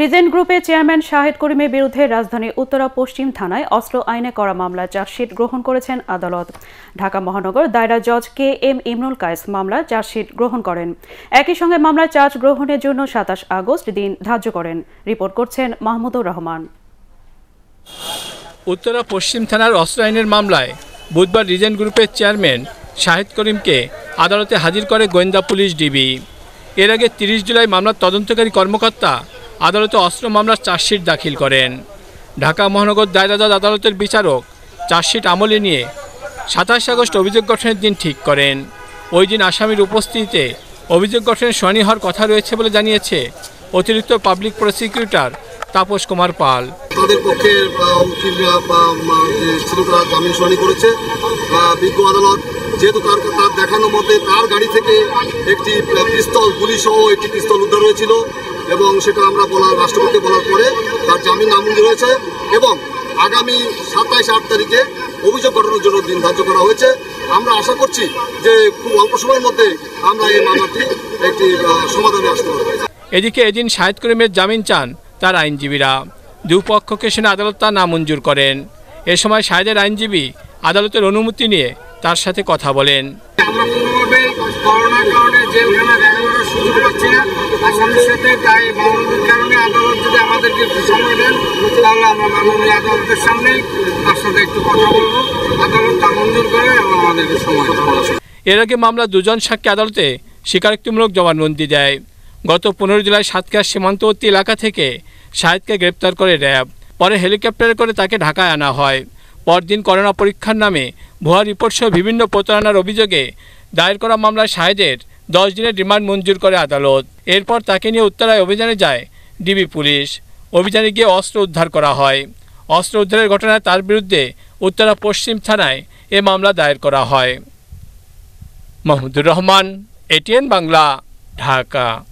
Regent গ্রুপের chairman Shahed করিমের বিরুদ্ধে রাজধানীর উত্তরা পশ্চিম থানায় অস্ত্র আইনে করা মামলার চার্জশিট গ্রহণ করেছেন আদালত। ঢাকা মহানগর দায়রা জজ কে এম ইমরুল কায়েস মামলার চার্জশিট গ্রহণ করেন। একই সঙ্গে মামলার চার্জ গ্রহণের জন্য সাতাশ আগস্ট দিন ধার্য করেন। রিপোর্ট করছেন মাহমুদুর রহমান। উত্তরা পশ্চিম থানার অস্ত্র আইনের মামলায় বুধবার রিজেন্ট গ্রুপের চেয়ারম্যান শাহেদ করিমকে আদালতে হাজির করে গোয়েন্দা পুলিশ ডিবি। এর আগে তিরিশ জুলাই মামলার তদন্তকারী কর্মকর্তা আদালতে অস্ত্র মামলার চার্জশিট দাখিল করেন। ঢাকা মহানগর দায়রা আদালতের বিচারক চার্জশিট আমলে নিয়ে সাতাশ আগস্ট অভিযোগ গঠনের দিন ঠিক করেন। ওই দিন আসামির উপস্থিতিতে অভিযোগ গঠনের শুনানি হওয়ার কথা রয়েছে বলে জানিয়েছে অতিরিক্ত পাবলিক প্রসিকিউটর তাপস কুমার পাল। তাদের পক্ষে উকিলরা তারা জামিন শুনানি করেছে বিজ্ঞ আদালত যেহেতু তার তার দেখানো মতে তার গাড়ি থেকে একটি পিস্তল গুলি সহ একটি পিস্তল উদ্ধার হয়েছিল এবং সেটা আমরা বলার রাষ্ট্রপতিকে বলার পরে তার জামিন নামঞ্জুর হয়েছে এবং আগামী সাতাইশ আট তারিখে অভিযোগ গঠনের জন্য দিন ধার্য করা হয়েছে। আমরা আশা করছি যে খুব অল্প সময়ের মধ্যে আমরা এই মামলাটি একটি সমাধানে আসতে পারব। এদিকে এদিন শাহেদ করিমের জামিন চান। তার আইনজীবীরা দুপক্ষকে শুনে আদালত তা নামঞ্জুর করেন। এ সময় শাহেদের আইনজীবী আদালতের অনুমতি নিয়ে তার সাথে কথা বলেন। এর আগে মামলা দুজন সাক্ষী আদালতে স্বীকারোক্তিমূলক জবানবন্দি দেয়। গত পনেরো জুলাই সাতক্ষীরা সীমান্তবর্তী এলাকা থেকে শাহেদকে গ্রেপ্তার করে র্যাব। পরে হেলিকপ্টারে করে তাকে ঢাকায় আনা হয়। পরদিন করোনা পরীক্ষার নামে ভুয়া রিপোর্ট সহ বিভিন্ন প্রতারণার অভিযোগে দায়ের করা মামলায় শাহেদের দশ দিনের রিমান্ড মঞ্জুর করে আদালত। এরপর তাকে নিয়ে উত্তরায় অভিযানে যায় ডিবি পুলিশ। অভিযানে গিয়ে অস্ত্র উদ্ধার করা হয়। অস্ত্র উদ্ধারের ঘটনায় তার বিরুদ্ধে উত্তরা পশ্চিম থানায় এ মামলা দায়ের করা হয়। মাহমুদুর রহমান এটিএন বাংলা, ঢাকা।